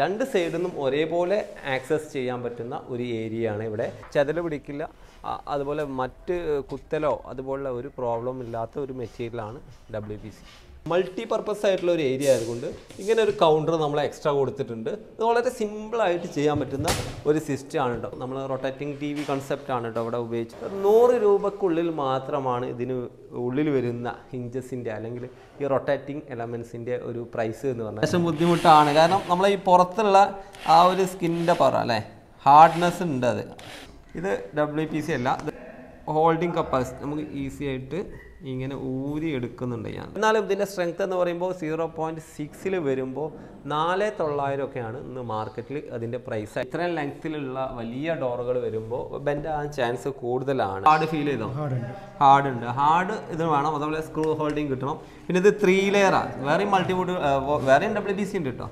രണ്ട് സൈഡിൽ നിന്നും ഒരേപോലെ ആക്സസ് ചെയ്യാൻ പറ്റുന്ന ഒരു ഏരിയ ആണ് ഇവിടെ. ചതൽ പിടിക്കില്ല. അതുപോലെ മറ്റ് കുത്തലോ അതുപോലുള്ള ഒരു പ്രോബ്ലം ഇല്ലാത്ത ഒരു മെറ്റീരിയലാണ് W P C multi purpose ആയിട്ടുള്ള ഒരു ഏരിയ ആയതുകൊണ്ട് ഇങ്ങനെ ഒരു കൗണ്ടർ നമ്മൾ എക്സ്ട്രാ കൊടുത്തിട്ടുണ്ട്. ഇത് വളരെ സിമ്പിളായിട്ട് ചെയ്യാൻ പറ്റുന്ന ഒരു സിസ്റ്റം ആണ് കേട്ടോ നമ്മൾ റൊട്ടേറ്റിംഗ് ടി വി കൺസെപ്റ്റ് ആണ് കേട്ടോ അവിടെ ഉപയോഗിച്ചത്. നൂറ് രൂപക്കുള്ളിൽ മാത്രമാണ് ഇതിന് ഉള്ളിൽ വരുന്ന ഹിഞ്ചസിന്റെ അല്ലെങ്കിൽ ഈ റൊട്ടേറ്റിംഗ് എലമെൻസിന്റെ ഒരു പ്രൈസ് എന്ന് പറഞ്ഞാൽ പക്ഷേ ബുദ്ധിമുട്ടാണ്. കാരണം നമ്മൾ ഈ പുറത്തുള്ള ആ ഒരു സ്കിന്നിന്റെ പറ അല്ലേ? ഹാർഡ്നെസ് ഉണ്ട് അത്. ഇത് ഡബ്ല്യു പി സി അല്ല. ഹോൾഡിംഗ് കപ്പാസിറ്റി നമുക്ക് ഈസി ആയിട്ട് ഇങ്ങനെ ഊരി എടുക്കുന്നുണ്ട് ഞാൻ. എന്നാലും ഇതിന്റെ സ്ട്രെങ്ത് എന്ന് പറയുമ്പോൾ സീറോ പോയിന്റ് സിക്സിൽ വരുമ്പോൾ നാല് തൊള്ളായിരം ഒക്കെയാണ് ഇന്ന് മാർക്കറ്റിൽ അതിന്റെ പ്രൈസ് ഇത്രയും ലെങ്ത്തിലുള്ള വലിയ ഡോറുകൾ വരുമ്പോൾ ബെൻഡ് ആകാൻ ചാൻസ് കൂടുതലാണ്. ഹാർഡ് ഫീൽ ചെയ്തോ? ഹാർഡ് ഉണ്ട്. ഹാർഡ് ഇത് വേണം. അതുപോലെ സ്ക്രൂ ഹോൾഡിങ് കിട്ടണം. പിന്നെ ഇത് ത്രീ ലെയറാണ് വേറെയും മൾട്ടിവുഡ് വേറെയും ഡബ്ല്യു ബി സി ഉണ്ട് കേട്ടോ.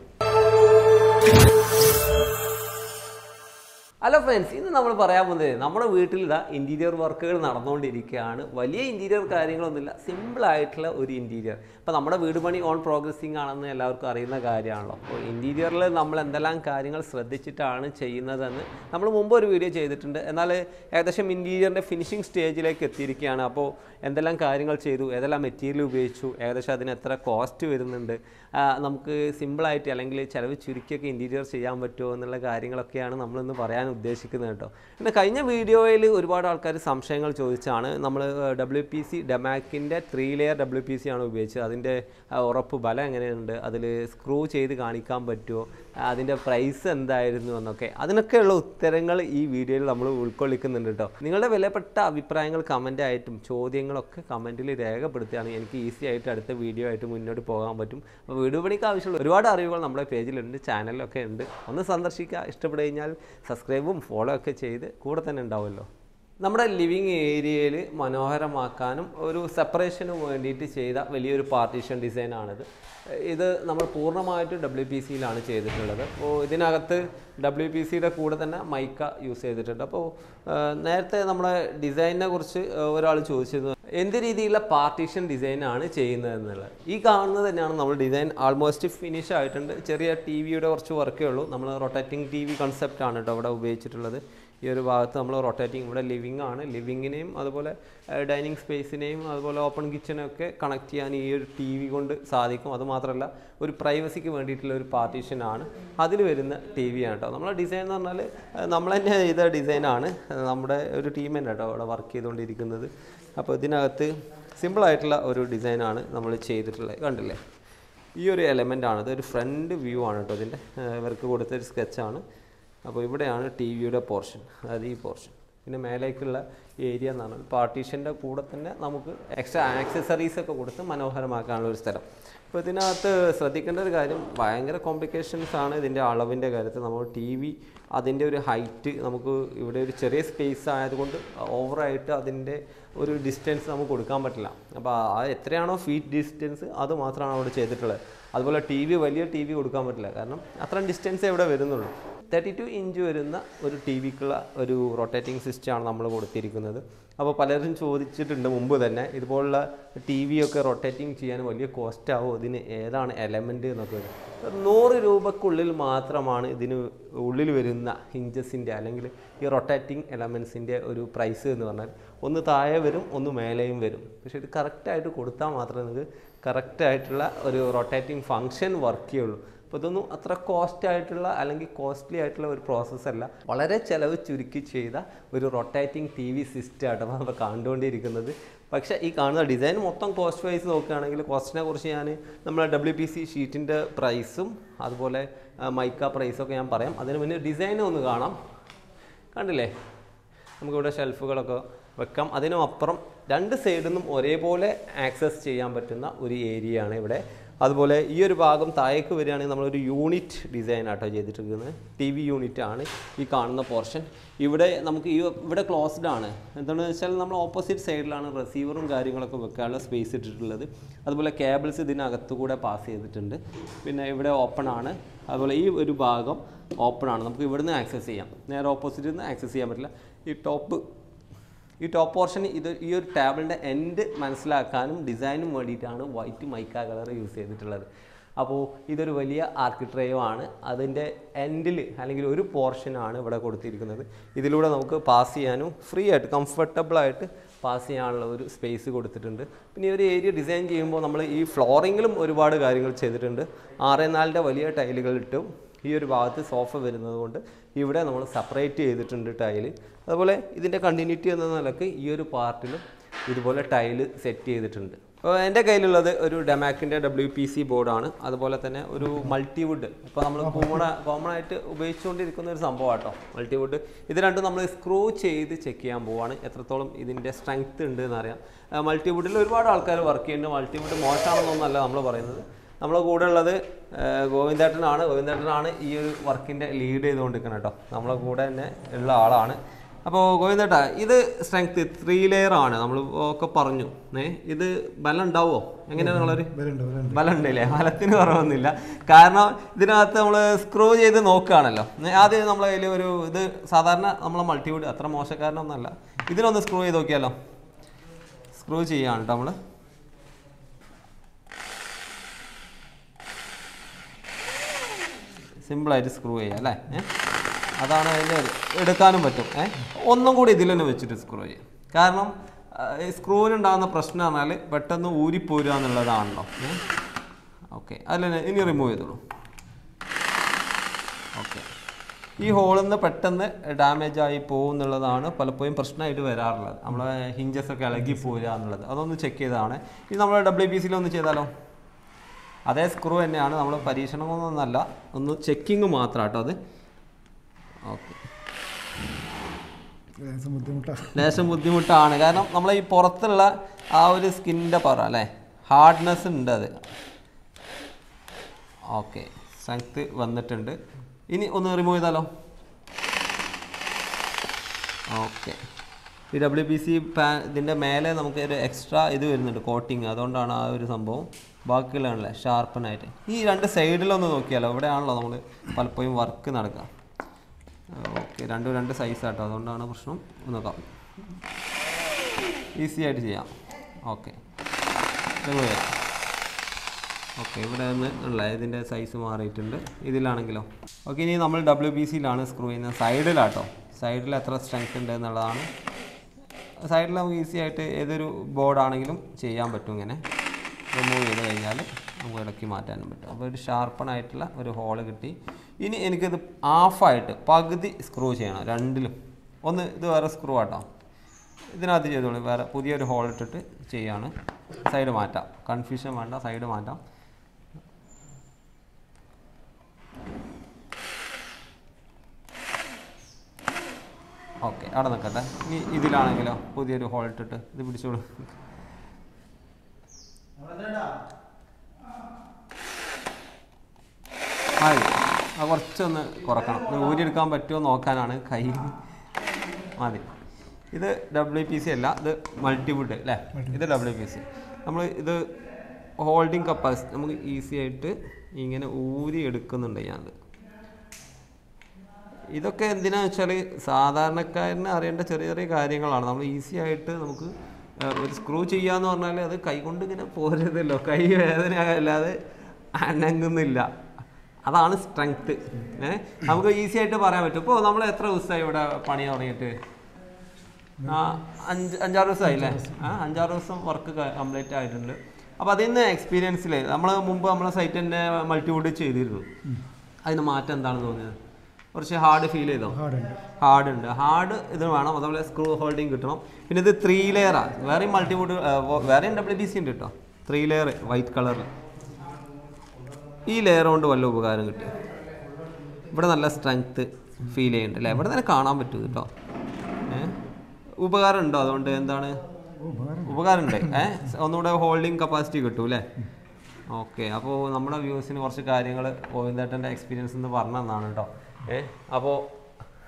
ഹലോ ഫ്രണ്ട്സ് ഇന്ന് നമ്മൾ പറയാൻ പോകുന്നത് നമ്മുടെ വീട്ടിൽ ഇതാ ഇന്റീരിയർ വർക്കുകൾ നടന്നുകൊണ്ടിരിക്കുകയാണ്. വലിയ ഇന്റീരിയർ കാര്യങ്ങളൊന്നുമില്ല സിമ്പിളായിട്ടുള്ള ഒരു ഇന്റീരിയർ ഇപ്പോൾ നമ്മുടെ വീട് പണി ഓൺ പ്രോഗ്രസിങ് ആണെന്ന് എല്ലാവർക്കും അറിയുന്ന കാര്യമാണല്ലോ. അപ്പോൾ ഇന്റീരിയറിൽ നമ്മൾ എന്തെല്ലാം കാര്യങ്ങൾ ശ്രദ്ധിച്ചിട്ടാണ് ചെയ്യുന്നതെന്ന് നമ്മൾ മുമ്പ് ഒരു വീഡിയോ ചെയ്തിട്ടുണ്ട്. എന്നാൽ ഏകദേശം ഇന്റീരിയറിന്റെ ഫിനിഷിംഗ് സ്റ്റേജിലേക്ക് എത്തിയിരിക്കുകയാണ്. അപ്പോൾ എന്തെല്ലാം കാര്യങ്ങൾ ചെയ്തു ഏതെല്ലാം മെറ്റീരിയൽ ഉപയോഗിച്ചു ഏകദേശം അതിന് എത്ര കോസ്റ്റ് വരുന്നുണ്ട് നമുക്ക് സിമ്പിളായിട്ട് അല്ലെങ്കിൽ ചിലവ് ചുരുക്കിയൊക്കെ ഇന്റീരിയർ ചെയ്യാൻ പറ്റുമോ എന്നുള്ള കാര്യങ്ങളൊക്കെയാണ് നമ്മളിന്ന് പറയാൻ ഉദ്ദേശിക്കുന്നത് കേട്ടോ. പിന്നെ കഴിഞ്ഞ വീഡിയോയിൽ ഒരുപാട് ആൾക്കാർ സംശയങ്ങൾ ചോദിച്ചാണ്. നമ്മൾ W P C ഡെമാക്കിന്റെ three layer W P C ആണ് ഉപയോഗിച്ചത്. അതിന്റെ ഉറപ്പ് ബലം എങ്ങനെയുണ്ട്? അതിൽ സ്ക്രൂ ചെയ്ത് കാണിക്കാൻ പറ്റുമോ? അതിന്റെ പ്രൈസ് എന്തായിരുന്നു എന്നൊക്കെ. അതിനൊക്കെയുള്ള ഉത്തരങ്ങൾ ഈ വീഡിയോയിൽ നമ്മൾ ഉൾക്കൊള്ളിക്കുന്നുണ്ട് കേട്ടോ. നിങ്ങളുടെ വിലപ്പെട്ട അഭിപ്രായങ്ങൾ കമന്റ് ആയിട്ടും ചോദ്യങ്ങളൊക്കെ കമന്റിൽ രേഖപ്പെടുത്തിയാണ് എനിക്ക് ഈസി ആയിട്ട് അടുത്ത വീഡിയോ ആയിട്ട് മുന്നോട്ട് പോകാൻ പറ്റും. വീഡിയോ പണിക്ക് ആവശ്യമുള്ള ഒരുപാട് അറിവുകൾ നമ്മുടെ പേജിലുണ്ട് ചാനലിലൊക്കെ ഉണ്ട്. ഒന്ന് സന്ദർശിക്കുക ഇഷ്ടപ്പെട്ടു കഴിഞ്ഞാൽ സബ്സ്ക്രൈബും ഫോളോ ഒക്കെ ചെയ്ത് കൂടെ തന്നെ ഉണ്ടാവുമല്ലോ. നമ്മുടെ ലിവിങ് ഏരിയയിൽ മനോഹരമാക്കാനും ഒരു സെപ്പറേഷന് വേണ്ടിയിട്ട് ചെയ്ത വലിയൊരു പാർട്ടീഷൻ ഡിസൈനാണിത്. ഇത് നമ്മൾ പൂർണമായിട്ടും ഡബ്ല്യു പി സിയിലാണ് ചെയ്തിട്ടുള്ളത്. അപ്പോൾ ഇതിനകത്ത് ഡബ്ല്യു പി സിയുടെ കൂടെ തന്നെ മൈക്ക യൂസ് ചെയ്തിട്ടുണ്ട്. അപ്പോൾ നേരത്തെ നമ്മുടെ ഡിസൈനിനെ കുറിച്ച് ഒരാൾ ചോദിച്ചിരുന്നു. എന്ത് രീതിയിലുള്ള പാർട്ടീഷൻ ഡിസൈനാണ് ചെയ്യുന്നത് എന്നുള്ളത്. ഈ കാണുന്നത് തന്നെയാണ് നമ്മൾ ഡിസൈൻ ആൾമോസ്റ്റ് ഫിനിഷ് ആയിട്ടുണ്ട്. ചെറിയ ടി വിയുടെ കുറച്ച് വർക്കേ ഉള്ളൂ. നമ്മൾ റൊട്ടേറ്റിംഗ് ടി വി കൺസെപ്റ്റാണ് കേട്ടോ അവിടെ ഉപയോഗിച്ചിട്ടുള്ളത്. ഈ ഒരു ഭാഗത്ത് നമ്മൾ റൊട്ടേറ്റിംഗ് ഇവിടെ ലിവിങ് ആണ്. ലിവിങ്ങിനെയും അതുപോലെ ഡൈനിങ് സ്പേസിനെയും അതുപോലെ ഓപ്പൺ കിച്ചനൊക്കെ കണക്ട് ചെയ്യാൻ ഈ ഒരു ടി വി കൊണ്ട് സാധിക്കും. അതുമാത്രമല്ല ഒരു പ്രൈവസിക്ക് വേണ്ടിയിട്ടുള്ള ഒരു പാർട്ടീഷനാണ് അതിൽ വരുന്ന ടി വി ആണ് കേട്ടോ. നമ്മളെ ഡിസൈൻ എന്ന് പറഞ്ഞാൽ നമ്മൾ തന്നെ ചെയ്ത ഡിസൈനാണ് നമ്മുടെ ഒരു ടീം തന്നെ കേട്ടോ അവിടെ വർക്ക് ചെയ്തുകൊണ്ടിരിക്കുന്നത്. അപ്പോൾ ഇതിനകത്ത് സിമ്പിളായിട്ടുള്ള ഒരു ഡിസൈനാണ് നമ്മൾ ചെയ്തിട്ടുള്ളത്. കണ്ടില്ലേ? ഈ ഒരു എലമെന്റ് ആണ്. ഇതൊരു ഫ്രണ്ട് വ്യൂ ആണ് കേട്ടോ ഇതിന്റെ ഇവർക്ക് കൊടുത്തൊരു സ്കെച്ചാണ് അപ്പോൾ ഇവിടെയാണ് ടി വിയുടെ പോർഷൻ അതായത് ഈ പോർഷൻ. പിന്നെ മേലേക്കുള്ള ഏരിയ എന്ന് പറഞ്ഞാൽ പാർട്ടീഷന്റെ കൂടെ തന്നെ നമുക്ക് എക്സ്ട്രാ ആക്സസറീസ് ഒക്കെ കൊടുത്ത് മനോഹരമാക്കാനുള്ള ഒരു സ്ഥലം. അപ്പോൾ ഇതിനകത്ത് ശ്രദ്ധിക്കേണ്ട ഒരു കാര്യം ഭയങ്കര കോംപ്ലിക്കേഷൻസ് ആണ് ഇതിന്റെ അളവിന്റെ കാര്യത്തിൽ. നമ്മൾ ടി വി അതിന്റെ ഒരു ഹൈറ്റ് നമുക്ക് ഇവിടെ ഒരു ചെറിയ സ്പേസ് ആയതുകൊണ്ട് ഓവറായിട്ട് അതിന്റെ ഒരു ഡിസ്റ്റൻസ് നമുക്ക് കൊടുക്കാൻ പറ്റില്ല. അപ്പോൾ ആ എത്രയാണോ ഫീറ്റ് ഡിസ്റ്റൻസ് അത് മാത്രമാണ് അവിടെ ചെയ്തിട്ടുള്ളത്. അതുപോലെ ടി വി വലിയ ടി വി കൊടുക്കാൻ പറ്റില്ല. കാരണം അത്രയും ഡിസ്റ്റൻസ് ഇവിടെ വരുന്നുള്ളൂ? തേർട്ടി ടു ഇഞ്ച് വരുന്ന ഒരു ടി വിക്കുള്ള ഒരു റൊട്ടേറ്റിംഗ് സിസ്റ്റമാണ് നമ്മൾ കൊടുത്തിരിക്കുന്നത്. അപ്പോൾ പലരും ചോദിച്ചിട്ടുണ്ട് മുമ്പ് തന്നെ ഇതുപോലുള്ള ടി വി ഒക്കെ റൊട്ടേറ്റിംഗ് ചെയ്യാൻ വലിയ കോസ്റ്റ് ആവും? ഇതിന് ഏതാണ് എലമെന്റ് എന്നൊക്കെ നൂറ് രൂപക്കുള്ളിൽ മാത്രമാണ് ഇതിന് ഉള്ളിൽ വരുന്ന ഇഞ്ചസിന്റെ അല്ലെങ്കിൽ ഈ റൊട്ടേറ്റിംഗ് എലമെൻസിന്റെ ഒരു പ്രൈസ് എന്ന് പറഞ്ഞാൽ. ഒന്ന് താഴെ വരും ഒന്ന് മേലെയും വരും. പക്ഷേ ഇത് കറക്റ്റായിട്ട് കൊടുത്താൽ മാത്രമേ നിങ്ങൾക്ക് കറക്റ്റായിട്ടുള്ള ഒരു റൊട്ടേറ്റിംഗ് ഫങ്ഷൻ വർക്ക് ചെയ്യുള്ളൂ. അപ്പോൾ ഇതൊന്നും അത്ര കോസ്റ്റ് ആയിട്ടുള്ള അല്ലെങ്കിൽ കോസ്റ്റ്ലി ആയിട്ടുള്ള ഒരു പ്രോസസ്സല്ല വളരെ ചിലവ് ചുരുക്കി ചെയ്ത ഒരു റൊട്ടേറ്റിംഗ് ടി വി സിസ്റ്റം നമ്മൾ കണ്ടുകൊണ്ടിരിക്കുന്നത്. പക്ഷേ ഈ കാണുന്ന ഡിസൈൻ മൊത്തം കോസ്റ്റ് വൈസ് നോക്കുകയാണെങ്കിൽ കോസ്റ്റിനെ കുറിച്ച് ഞാൻ നമ്മളെ ഡബ്ല്യു പി സി ഷീറ്റിന്റെ പ്രൈസും അതുപോലെ മൈക്ക പ്രൈസൊക്കെ ഞാൻ പറയാം. അതിന് മുന്നേ ഡിസൈൻ ഒന്ന് കാണാം. കണ്ടില്ലേ? നമുക്കിവിടെ ഷെൽഫുകളൊക്കെ വെക്കാം. അതിനും അപ്പുറം രണ്ട് സൈഡിൽ നിന്നും ഒരേപോലെ ആക്സസ് ചെയ്യാൻ പറ്റുന്ന ഒരു ഏരിയയാണ് ഇവിടെ. അതുപോലെ ഈ ഒരു ഭാഗം താഴേക്ക് വരികയാണെങ്കിൽ നമ്മളൊരു യൂണിറ്റ് ഡിസൈൻ ആട്ടോ ചെയ്തിട്ടിരിക്കുന്നത്. ടി വി യൂണിറ്റ് ആണ് ഈ കാണുന്ന പോർഷൻ ഇവിടെ നമുക്ക് ഈ ഇവിടെ ക്ലോസ്ഡ് ആണ്. എന്താണെന്ന് വെച്ചാൽ നമ്മൾ ഓപ്പോസിറ്റ് സൈഡിലാണ് റിസീവറും കാര്യങ്ങളൊക്കെ വെക്കാനുള്ള സ്പേസ് ഇട്ടിട്ടുള്ളത്. അതുപോലെ കേബിൾസ് ഇതിനകത്തു കൂടെ പാസ് ചെയ്തിട്ടുണ്ട്. പിന്നെ ഇവിടെ ഓപ്പൺ ആണ്. അതുപോലെ ഈ ഒരു ഭാഗം ഓപ്പൺ ആണ്. നമുക്ക് ഇവിടുന്ന് ആക്സസ് ചെയ്യാം. നേരെ ഓപ്പോസിറ്റിൽ നിന്ന് ആക്സസ് ചെയ്യാൻ പറ്റില്ല. ഈ ടോപ്പ് ഈ ടോപ്പ് പോർഷൻ ഇത് ഈ ഒരു ടേബിളിന്റെ എൻഡ് മനസ്സിലാക്കാനും ഡിസൈനും വേണ്ടിയിട്ടാണ് വൈറ്റ് മൈക്ക കളർ യൂസ് ചെയ്തിട്ടുള്ളത്. അപ്പോൾ ഇതൊരു വലിയ ആർക്കിട്രേവ് ആണ്. അതിന്റെ എൻഡിൽ അല്ലെങ്കിൽ ഒരു പോർഷനാണ് ഇവിടെ കൊടുത്തിരിക്കുന്നത്. ഇതിലൂടെ നമുക്ക് പാസ് ചെയ്യാനും ഫ്രീ ആയിട്ട് കംഫർട്ടബിളായിട്ട് പാസ് ചെയ്യാനുള്ള ഒരു സ്പേസ് കൊടുത്തിട്ടുണ്ട്. പിന്നെ ഈ ഒരു ഏരിയ ഡിസൈൻ ചെയ്യുമ്പോൾ നമ്മൾ ഈ ഫ്ലോറിങ്ങിലും ഒരുപാട് കാര്യങ്ങൾ ചെയ്തിട്ടുണ്ട്. ആറ് നാലിന്റെ വലിയ ടൈലുകൾ ഇട്ടും ഈ ഒരു ഭാഗത്ത് സോഫ വരുന്നത് കൊണ്ട് ഇവിടെ നമ്മൾ സെപ്പറേറ്റ് ചെയ്തിട്ടുണ്ട് ടൈൽ അതുപോലെ ഇതിന്റെ കണ്ടിന്യൂറ്റി എന്ന നിലയ്ക്ക് ഈ ഒരു പാർട്ടിലും ഇതുപോലെ ടൈൽ സെറ്റ് ചെയ്തിട്ടുണ്ട്. അപ്പോൾ എന്റെ കയ്യിലുള്ളത് ഒരു ഡെമാക്കിന്റെ ഡബ്ല്യു പി സി ബോർഡാണ് അതുപോലെ തന്നെ ഒരു മൾട്ടിവുഡ് ഇപ്പോൾ നമ്മൾ കോമൺ കോമൺ ആയിട്ട് ഉപയോഗിച്ചുകൊണ്ടിരിക്കുന്ന ഒരു സംഭവം കേട്ടോ മൾട്ടിവുഡ് ഇത് രണ്ടും നമ്മൾ സ്ക്രൂ ചെയ്ത് ചെക്ക് ചെയ്യാൻ പോവാണ്. എത്രത്തോളം ഇതിന്റെ സ്ട്രെങ്ത് ഉണ്ട് എന്നറിയാം. മൾട്ടിവുഡിൽ ഒരുപാട് ആൾക്കാർ വർക്ക് ചെയ്യുന്നുണ്ട്. മൾട്ടിവുഡ് മോശമാണെന്നൊന്നല്ല നമ്മൾ പറയുന്നത്. നമ്മളെ കൂടെ ഉള്ളത് ഗോവിന്ദേട്ടനാണ്. ഗോവിന്ദേട്ടനാണ് ഈ ഒരു വർക്കിന്റെ ലീഡ് ചെയ്തുകൊണ്ടിരിക്കുന്നത് കേട്ടോ. നമ്മളെ കൂടെ തന്നെ ഉള്ള ആളാണ്. അപ്പോൾ ഗോവിന്ദേട്ടാ ഇത് സ്ട്രെങ്ത് ത്രീ ലെയർ ആണ്. നമ്മൾ ഒക്കെ പറഞ്ഞു. ഏ ഇത് ബലം ഉണ്ടാവുമോ എങ്ങനെയാണ് നിങ്ങളൊരു ബലം ഉണ്ടല്ലേ? ബലത്തിന് കുറവൊന്നുമില്ല. കാരണം ഇതിനകത്ത് നമ്മൾ സ്ക്രൂ ചെയ്ത് നോക്കുകയാണല്ലോ. ആദ്യം നമ്മളെ കയ്യിൽ ഒരു ഇത് സാധാരണ നമ്മളെ മൾട്ടിവുഡ് അത്ര മോശക്കാരനൊന്നല്ല ഇതിനൊന്ന് സ്ക്രൂ ചെയ്ത് നോക്കിയാലോ? സ്ക്രൂ ചെയ്യാണ് കേട്ടോ നമ്മൾ സിമ്പിളായിട്ട് സ്ക്രൂ ചെയ്യാം അല്ലേ? അതാണ് അതിന്റെ എടുക്കാനും പറ്റും ഒന്നും കൂടി ഇതിൽ തന്നെ വെച്ചിട്ട് സ്ക്രൂ ചെയ്യാം കാരണം സ്ക്രൂവിനുണ്ടാകുന്ന പ്രശ്നം പറഞ്ഞാൽ പെട്ടെന്ന് ഊരിപ്പോരുക എന്നുള്ളതാണല്ലോ ഓക്കെ. അതിൽ ഇനി റിമൂവ് ചെയ്തോളൂ. ഓക്കെ. ഈ ഹോളിൽ നിന്ന് പെട്ടെന്ന് ഡാമേജ് ആയി പോകും എന്നുള്ളതാണ് പലപ്പോഴും പ്രശ്നമായിട്ട് വരാറുള്ളത്. നമ്മളെ ഹിഞ്ചസ് ഒക്കെ ഇളകി പോരുക എന്നുള്ളത്. അതൊന്ന് ചെക്ക് ചെയ്തതാണ്. ഇത് നമ്മൾ ഡബ്ല്യു പി സിയിൽ ഒന്ന് ചെയ്താലോ? അതേ സ്ക്രൂ തന്നെയാണ് നമ്മൾ പരീക്ഷണമൊന്നല്ല ഒന്ന് ചെക്കിങ് മാത്രം കേട്ടോ അത്. ഓക്കെ. ലേശം ബുദ്ധിമുട്ടാ. ലേശം ബുദ്ധിമുട്ടാണ്. കാരണം നമ്മൾ ഈ പുറത്തുള്ള ആ ഒരു സ്കിന്നിന്റെ പറ അല്ലേ? ഹാർഡ്നെസ് ഉണ്ട് അത്. ഓക്കെ. സ്ട്രെങ്ത് വന്നിട്ടുണ്ട്. ഇനി ഒന്ന് റിമൂവ് ചെയ്താലോ? ഓക്കെ. ഈ ഡബ്ല്യു പി സി പാൻ ഇതിന്റെ മേലെ നമുക്ക് ഒരു എക്സ്ട്രാ ഇത് വരുന്നുണ്ട് കോട്ടിങ് അതുകൊണ്ടാണ് ആ ഒരു സംഭവം. ബാക്കിയുള്ളതാണല്ലേ? ഷാർപ്പനായിട്ട്. ഈ രണ്ട് സൈഡിലൊന്ന് നോക്കിയാലോ? ഇവിടെയാണല്ലോ നമ്മൾ പലപ്പോഴും വർക്ക് നടക്കുക. ഓക്കെ രണ്ടും രണ്ട് സൈസ് ആട്ടോ അതുകൊണ്ടാണ് പ്രശ്നം നോക്കാം. ഈസി ആയിട്ട് ചെയ്യാം. ഓക്കെ. ഓക്കെ ഇവിടെ നിന്ന് ഉള്ള ഇതിന്റെ സൈസ് മാറിയിട്ടുണ്ട്. ഇതിലാണെങ്കിലോ? ഓക്കെ ഇനി നമ്മൾ ഡബ്ല്യു ബി സിയിലാണ് സ്ക്രൂ ചെയ്യുന്നത്. സൈഡിലാട്ടോ. സൈഡിൽ എത്ര സ്ട്രെങ്ത് ഉണ്ട് എന്നുള്ളതാണ്. സൈഡിൽ നമുക്ക് ഈസി ആയിട്ട് ഏതൊരു ബോർഡാണെങ്കിലും ചെയ്യാൻ പറ്റും ഇങ്ങനെ. റിമൂവ് ചെയ്ത് കഴിഞ്ഞാൽ നമുക്ക് ഇടയ്ക്ക് മാറ്റാനും പറ്റും. അപ്പോൾ ഒരു ഷാർപ്പണായിട്ടുള്ള ഒരു ഹോൾ കിട്ടി. ഇനി എനിക്കിത് ഹാഫായിട്ട് പകുതി സ്ക്രൂ ചെയ്യണം രണ്ടിലും. ഒന്ന് ഇത് വേറെ സ്ക്രൂ ആട്ടോ. ഇതിനകത്ത് ചെയ്തോളൂ. വേറെ പുതിയൊരു ഹോൾ ഇട്ടിട്ട് ചെയ്യാണ്. സൈഡ് മാറ്റാം. കൺഫ്യൂഷൻ വേണ്ട സൈഡ് മാറ്റാം. ഓക്കെ അവിടെ നിൽക്കട്ടെ. ഇനി ഇതിലാണെങ്കിലോ പുതിയൊരു ഹോൾ ഇട്ടിട്ട് ഇത് പിടിച്ചോളൂ. ആയി ആ കുറച്ചൊന്ന് കുറക്കണം. ഊരി എടുക്കാൻ പറ്റുമോ നോക്കാനാണ് കൈ. മതി. ഇത് ഡബ്ല്യു പി സി അല്ല ഇത് മൾട്ടിവുഡ് അല്ലേ? ഇത് ഡബ്ല്യു പി സി നമ്മൾ ഇത് ഹോൾഡിംഗ് കപ്പാസിറ്റി നമുക്ക് ഈസി ആയിട്ട് ഇങ്ങനെ ഊരി എടുക്കുന്നുണ്ട് ഞാനത്. ഇതൊക്കെ എന്തിനാണെന്ന് വെച്ചാൽ സാധാരണക്കാരന് അറിയേണ്ട ചെറിയ ചെറിയ കാര്യങ്ങളാണ്. നമ്മൾ ഈസി ആയിട്ട് നമുക്ക് ഒരു സ്ക്രൂ ചെയ്യാന്ന് പറഞ്ഞാൽ അത് കൈകൊണ്ട് ഇങ്ങനെ പോരുതല്ലോ. കൈ വേദന അല്ലാതെ അനങ്ങുന്നില്ല. അതാണ് സ്ട്രെങ്ത് ഏഹ് നമുക്ക് ഈസി ആയിട്ട് പറയാൻ പറ്റും. ഇപ്പോൾ നമ്മൾ എത്ര ദിവസമായി ഇവിടെ പണി തുടങ്ങിയിട്ട്? ആ അഞ്ച് അഞ്ചാറ് ദിവസമായില്ലേ ആ അഞ്ചാറ് ദിവസം വർക്ക് കംപ്ലീറ്റ് ആയിട്ടുണ്ട്. അപ്പോൾ അതിൽ നിന്ന് എക്സ്പീരിയൻസിൽ നമ്മൾ മുമ്പ് നമ്മളെ സൈറ്റ് തന്നെ മൾട്ടിവുഡ് ചെയ്തിരുന്നു. അതിന് മാറ്റം എന്താണെന്ന് തോന്നിയത്? കുറച്ച് ഹാർഡ് ഫീൽ ചെയ്തോ? ഹാർഡ് ഉണ്ട്. ഹാർഡ് ഇത് വേണം. അതേപോലെ സ്ക്രൂ ഹോൾഡിംഗ് കിട്ടണം. പിന്നെ ഇത് ത്രീ ലെയറാണ് വേറെയും മൾട്ടിവുഡ് വേറെയും ഡബ്ല്യു ബി സി ഉണ്ട് കേട്ടോ ത്രീ ലെയർ വൈറ്റ് കളറിൽ ഈ ലെയർ കൊണ്ട് വല്ല ഉപകാരം കിട്ടി? ഇവിടെ നല്ല സ്ട്രെങ്ത് ഫീൽ ചെയ്യുന്നുണ്ട് അല്ലേ? ഇവിടെ തന്നെ കാണാൻ പറ്റും കേട്ടോ ഏഹ് ഉപകാരം ഉണ്ടോ അതുകൊണ്ട്? എന്താണ്? ഉപകാരം. ഉപകാരമുണ്ട് ഏഹ് ഒന്നുകൂടെ ഹോൾഡിംഗ് കപ്പാസിറ്റി കിട്ടും അല്ലേ? ഓക്കെ. അപ്പോൾ നമ്മുടെ വ്യൂസിന് കുറച്ച് കാര്യങ്ങൾ ഗോവിന്ദേട്ടന്റെ എക്സ്പീരിയൻസ് എന്ന് പറഞ്ഞു തന്നാണ് കേട്ടോ ഏ? അപ്പോൾ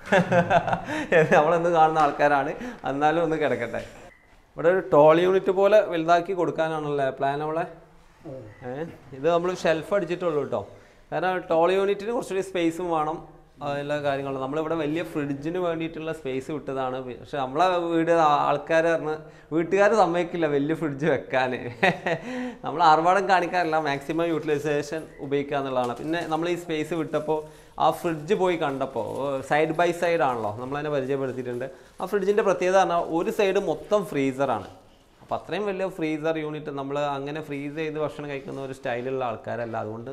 നമ്മളെന്ന് കാണുന്ന ആൾക്കാരാണ്. എന്നാലും ഒന്ന് കിടക്കട്ടെ. ഇവിടെ ഒരു ടോൾ യൂണിറ്റ് പോലെ വലുതാക്കി കൊടുക്കാനാണല്ലേ പ്ലാൻ നമ്മളെ? ഏ? ഇത് നമ്മൾ ഷെൽഫ് അടിച്ചിട്ടുള്ളൂ കേട്ടോ. കാരണം ടോൾ യൂണിറ്റിന് കുറച്ചുകൂടി സ്പേസും വേണം. എല്ലാ കാര്യങ്ങളും. നമ്മളിവിടെ വലിയ ഫ്രിഡ്ജിന് വേണ്ടിയിട്ടുള്ള സ്പേസ് വിട്ടതാണ്. പക്ഷെ നമ്മളെ വീട് ആൾക്കാർ പറഞ്ഞ വീട്ടുകാർ സമ്മതിക്കില്ല വലിയ ഫ്രിഡ്ജ് വെക്കാൻ നമ്മൾ ആർഭാടം കാണിക്കാറില്ല. മാക്സിമം യൂട്ടിലൈസേഷൻ ഉപയോഗിക്കുക എന്നുള്ളതാണ്. പിന്നെ നമ്മൾ ഈ സ്പേസ് വിട്ടപ്പോൾ ആ ഫ്രിഡ്ജ് പോയി കണ്ടപ്പോൾ സൈഡ് ബൈ സൈഡ് ആണല്ലോ. നമ്മളതിനെ പരിചയപ്പെടുത്തിയിട്ടുണ്ട്. ആ ഫ്രിഡ്ജിന്റെ പ്രത്യേകത പറഞ്ഞാൽ ഒരു സൈഡ് മൊത്തം ഫ്രീസറാണ് അപ്പോൾ അത്രയും വലിയ ഫ്രീസർ യൂണിറ്റ് നമ്മൾ അങ്ങനെ ഫ്രീസ് ചെയ്ത് ഭക്ഷണം കഴിക്കുന്ന ഒരു സ്റ്റൈലുള്ള ആൾക്കാരല്ല. അതുകൊണ്ട്